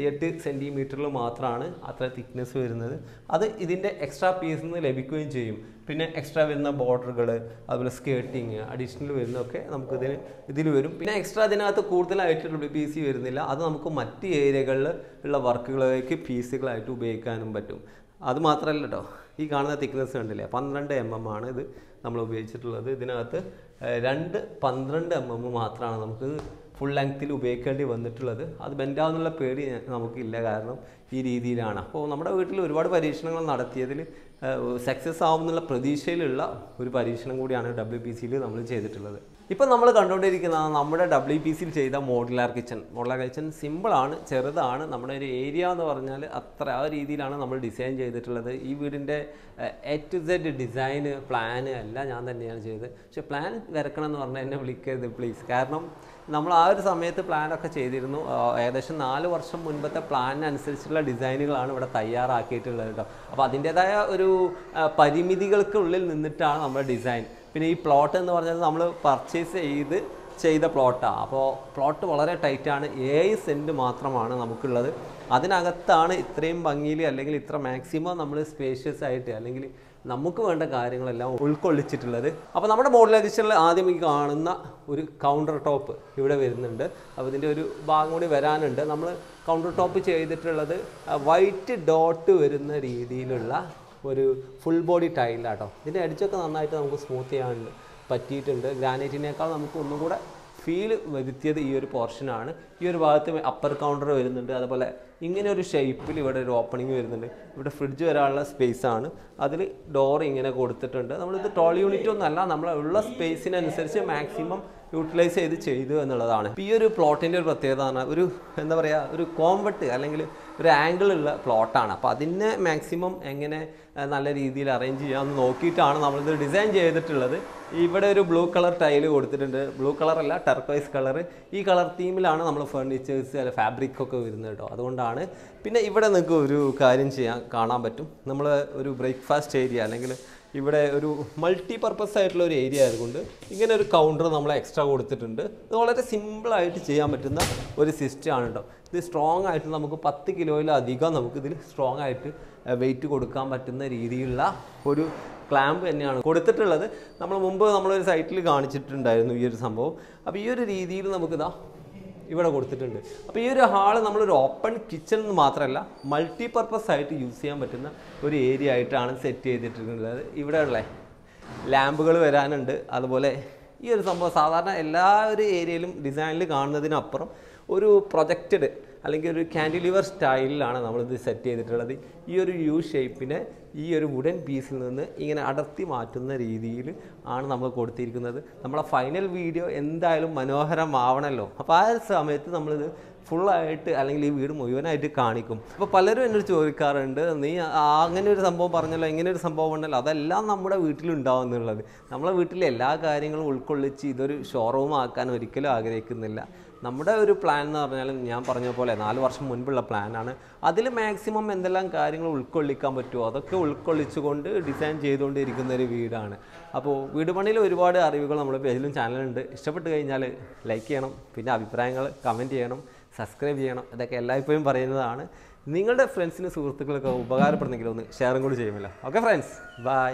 എട്ട് സെന്റിമീറ്ററിൽ മാത്രമാണ് അത്ര തിക്നെസ് വരുന്നത്. അത് ഇതിന്റെ എക്സ്ട്രാ പീസിൽ നിന്ന് ലഭിക്കുകയും ചെയ്യും. പിന്നെ എക്സ്ട്രാ വരുന്ന ബോർഡറുകൾ അതുപോലെ സ്കേർട്ടിങ് അഡീഷണൽ വരുന്നതൊക്കെ നമുക്ക് ഇതിന് ഇതിൽ വരും. പിന്നെ എക്സ്ട്രാ ഇതിനകത്ത് കൂടുതലായിട്ട് ഡബ്ല്യു പി സി വരുന്നില്ല. അത് നമുക്ക് മറ്റ് ഏരിയകളിൽ ഉള്ള വർക്കുകളിലേക്ക് പീസുകളായിട്ട് ഉപയോഗിക്കാനും പറ്റും. അത് മാത്രമല്ല കേട്ടോ ഈ കാണുന്ന തിക്നെസ് കണ്ടില്ലേ? പന്ത്രണ്ട് എം എം ആണ് ഇത് നമ്മൾ ഉപയോഗിച്ചിട്ടുള്ളത്. ഇതിനകത്ത് രണ്ട് പന്ത്രണ്ട് എം എം മാത്രമാണ് നമുക്ക് ഫുൾ ലെങ്ത്തിൽ ഉപയോഗിക്കേണ്ടി വന്നിട്ടുള്ളത്. അത് ബെൻഡാവുന്നുള്ള പേടി നമുക്കില്ല. കാരണം ഈ രീതിയിലാണ്. അപ്പോൾ നമ്മുടെ വീട്ടിൽ ഒരുപാട് പരീക്ഷണങ്ങൾ നടത്തിയതിൽ സക്സസ് ആവുമെന്നുള്ള പ്രതീക്ഷയിലുള്ള ഒരു പരീക്ഷണം കൂടിയാണ് ഡബ്ല്യു ബി സിയിൽ നമ്മൾ ചെയ്തിട്ടുള്ളത്. ഇപ്പം നമ്മൾ കണ്ടുകൊണ്ടിരിക്കുന്നത് നമ്മുടെ ഡബ്ല്യു പി സിയിൽ ചെയ്ത മോഡുലാർ കിച്ചൺ മോഡുലാർ കിച്ചൺ സിമ്പിളാണ് ചെറുതാണ്. നമ്മുടെ ഒരു ഏരിയ എന്ന് പറഞ്ഞാൽ അത്ര ആ രീതിയിലാണ് നമ്മൾ ഡിസൈൻ ചെയ്തിട്ടുള്ളത്. ഈ വീടിന്റെ A to Z design plan എല്ലാം ഞാൻ തന്നെയാണ് ചെയ്തത്. പക്ഷേ പ്ലാൻ വരക്കണം എന്ന് പറഞ്ഞാൽ എന്നെ വിളിക്കരുത് പ്ലീസ് കാരണം നമ്മൾ ആ ഒരു സമയത്ത് പ്ലാനൊക്കെ ചെയ്തിരുന്നു. ഏകദേശം നാല് വർഷം മുൻപത്തെ പ്ലാനിനനുസരിച്ചുള്ള ഡിസൈനുകളാണ് ഇവിടെ തയ്യാറാക്കിയിട്ടുള്ളത് കേട്ടോ. അപ്പോൾ അതിന്റേതായ ഒരു പരിമിതികൾക്കുള്ളിൽ നിന്നിട്ടാണ് നമ്മുടെ ഡിസൈൻ പിന്നെ ഈ പ്ലോട്ട് എന്ന് പറഞ്ഞാൽ നമ്മൾ പർച്ചേസ് ചെയ്ത് ചെയ്ത പ്ലോട്ടാണ് അപ്പോൾ പ്ലോട്ട് വളരെ ടൈറ്റാണ് ഏഴ് സെന്റ് മാത്രമാണ് നമുക്കുള്ളത്. അതിനകത്താണ് ഇത്രയും ഭംഗിയിൽ അല്ലെങ്കിൽ ഇത്ര മാക്സിമം നമ്മൾ സ്പേഷ്യസ് ആയിട്ട് അല്ലെങ്കിൽ നമുക്ക് വേണ്ട കാര്യങ്ങളെല്ലാം ഉൾക്കൊള്ളിച്ചിട്ടുള്ളത്. അപ്പോൾ നമ്മുടെ മോഡൽ അഡീഷനിൽ ആദ്യം ഈ കാണുന്ന ഒരു കൗണ്ടർ ടോപ്പ് ഇവിടെ വരുന്നുണ്ട്. അപ്പോൾ ഇതിന്റെ ഒരു ഭാഗം കൂടി വരാനുണ്ട്. നമ്മൾ കൗണ്ടർ ടോപ്പ് ചെയ്തിട്ടുള്ളത് വൈറ്റ് ഡോട്ട് വരുന്ന രീതിയിലുള്ള ഒരു ഫുൾ ബോഡി ടൈലാട്ടോ ഇതിന്റെ അടിച്ചൊക്കെ നന്നായിട്ട് നമുക്ക് സ്മൂത്ത് ചെയ്യാനുണ്ട് പറ്റിയിട്ടുണ്ട്. ഗ്രാനൈറ്റിനേക്കാൾ നമുക്ക് ഒന്നും കൂടെ ഫീൽ വരുത്തിയത് ഈ ഒരു പോർഷനാണ് ഈ ഒരു ഭാഗത്ത് അപ്പർ കൗണ്ടർ വരുന്നുണ്ട്. അതുപോലെ ഇങ്ങനെ ഒരു ഷേപ്പിൽ ഇവിടെ ഒരു ഓപ്പണിംഗ് വരുന്നുണ്ട്. ഇവിടെ ഫ്രിഡ്ജ് വരാനുള്ള സ്പേസ് ആണ്. അതിൽ ഡോർ ഇങ്ങനെ കൊടുത്തിട്ടുണ്ട്. നമ്മളിത് ടോൾ യൂണിറ്റ് ഒന്നല്ല നമ്മളുള്ള സ്പേസിനനുസരിച്ച് മാക്സിമം യൂട്ടിലൈസ് ചെയ്ത് ചെയ്തു എന്നുള്ളതാണ്. ഈ ഒരു പ്ലോട്ടിന്റെ ഒരു പ്രത്യേകത പറഞ്ഞാൽ ഒരു എന്താ പറയുക ഒരു കോംവെട്ട് അല്ലെങ്കിൽ ഒരു ആംഗിൾ ഉള്ള പ്ലോട്ടാണ് അപ്പോൾ അതിനെ മാക്സിമം എങ്ങനെ നല്ല രീതിയിൽ അറേഞ്ച് ചെയ്യാമെന്ന് നോക്കിയിട്ടാണ് നമ്മളിത് ഡിസൈൻ ചെയ്തിട്ടുള്ളത്. ഇവിടെ ഒരു ബ്ലൂ കളർ ടൈൽ കൊടുത്തിട്ടുണ്ട്. ബ്ലൂ കളർ അല്ല ടെർക്കോയ്സ് കളർ ഈ കളർ തീമിലാണ് നമ്മൾ ഫേർണിച്ചേഴ്സ് അല്ല ഫാബ്രിക്കൊക്കെ വരുന്നത് കേട്ടോ. അതുകൊണ്ടാണ്. പിന്നെ ഇവിടെ നിങ്ങൾക്ക് ഒരു കാര്യം ചെയ്യാൻ കാണാൻ പറ്റും. നമ്മൾ ഒരു ബ്രേക്ക്ഫാസ്റ്റ് ഏരിയ അല്ലെങ്കിൽ ഇവിടെ ഒരു മൾട്ടി പർപ്പസ് ആയിട്ടുള്ള ഒരു ഏരിയ ആയതുകൊണ്ട് ഇങ്ങനെ ഒരു കൗണ്ടർ നമ്മൾ എക്സ്ട്രാ കൊടുത്തിട്ടുണ്ട്. ഇത് വളരെ സിമ്പിളായിട്ട് ചെയ്യാൻ പറ്റുന്ന ഒരു സിസ്റ്റം ആണ് കേട്ടോ ഇത് സ്ട്രോങ് ആയിട്ട് നമുക്ക് പത്ത് കിലോയിലധികം നമുക്ക് ഇതിൽ സ്ട്രോങ് ആയിട്ട് വെയിറ്റ് കൊടുക്കാൻ പറ്റുന്ന രീതിയിലുള്ള ഒരു ക്ലാമ്പ് തന്നെയാണ് കൊടുത്തിട്ടുള്ളത്. നമ്മൾ മുമ്പ് നമ്മളൊരു സൈറ്റിൽ കാണിച്ചിട്ടുണ്ടായിരുന്നു ഈ ഒരു സംഭവം. അപ്പോൾ ഈ ഒരു രീതിയിൽ നമുക്കിതാ ഇവിടെ കൊടുത്തിട്ടുണ്ട്. അപ്പോൾ ഈ ഒരു ഹാൾ നമ്മളൊരു ഓപ്പൺ കിച്ചൺ എന്ന് മാത്രമല്ല മൾട്ടി പർപ്പസ് ആയിട്ട് യൂസ് ചെയ്യാൻ പറ്റുന്ന ഒരു ഏരിയ ആയിട്ടാണ് സെറ്റ് ചെയ്തിട്ടുള്ളത് ഇവിടെയുള്ള ലാമ്പുകൾ വരാനുണ്ട്. അതുപോലെ ഈ ഒരു സംഭവം സാധാരണ എല്ലാ ഒരു ഏരിയയിലും ഡിസൈനിൽ കാണുന്നതിനപ്പുറം ഒരു പ്രൊജക്റ്റഡ് അല്ലെങ്കിൽ ഒരു കാൻഡിലിവർ സ്റ്റൈലിലാണ് നമ്മളിത് സെറ്റ് ചെയ്തിട്ടുള്ളത്. ഈ ഒരു യു ഷേപ്പിനെ ഈ ഒരു വുഡൻ പീസിൽ നിന്ന് ഇങ്ങനെ അടർത്തി മാറ്റുന്ന രീതിയിൽ ആണ് നമ്മൾ കൊടുത്തിരിക്കുന്നത്. നമ്മളെ ഫൈനൽ വീഡിയോ എന്തായാലും മനോഹരമാവണമല്ലോ അപ്പോൾ ആ സമയത്ത് നമ്മളിത് ഫുള്ളായിട്ട് അല്ലെങ്കിൽ ഈ വീട് മുഴുവനായിട്ട് കാണിക്കും. അപ്പോൾ പലരും എന്നോട് ചോദിക്കാറുണ്ട് നീ അങ്ങനെ ഒരു സംഭവം പറഞ്ഞല്ലോ ഇങ്ങനെ ഒരു സംഭവം ഉണ്ടല്ലോ അതെല്ലാം നമ്മുടെ വീട്ടിലുണ്ടാവും എന്നുള്ളത്. നമ്മളെ വീട്ടിലെ എല്ലാ കാര്യങ്ങളും ഉൾക്കൊള്ളിച്ച് ഇതൊരു ഷോറൂം ആക്കാൻ ഒരിക്കലും ആഗ്രഹിക്കുന്നില്ല. നമ്മുടെ ഒരു പ്ലാൻ എന്ന് പറഞ്ഞാൽ ഞാൻ പറഞ്ഞ പോലെ നാല് വർഷം മുൻപുള്ള പ്ലാനാണ് അതിൽ മാക്സിമം എന്തെല്ലാം കാര്യങ്ങൾ ഉൾക്കൊള്ളിക്കാൻ പറ്റുമോ? അതൊക്കെ ഉൾക്കൊള്ളിച്ചുകൊണ്ട് ഡിസൈൻ ചെയ്തുകൊണ്ടിരിക്കുന്ന ഒരു വീടാണ്. അപ്പോൾ വീട് പണിയിൽ ഒരുപാട് അറിവുകൾ നമ്മുടെ പേജിലും ചാനലുണ്ട് ഇഷ്ടപ്പെട്ട് കഴിഞ്ഞാൽ ലൈക്ക് ചെയ്യണം പിന്നെ അഭിപ്രായങ്ങൾ കമന്റ് ചെയ്യണം സബ്സ്ക്രൈബ് ചെയ്യണം ഇതൊക്കെ എല്ലായ്പ്പോഴും പറയുന്നതാണ്. നിങ്ങളുടെ ഫ്രണ്ട്സിനും സുഹൃത്തുക്കൾക്ക് ഉപകാരപ്പെടുന്നെങ്കിൽ ഒന്ന് ഷെയറും കൂടി ചെയ്യുമല്ലോ. Okay friends bye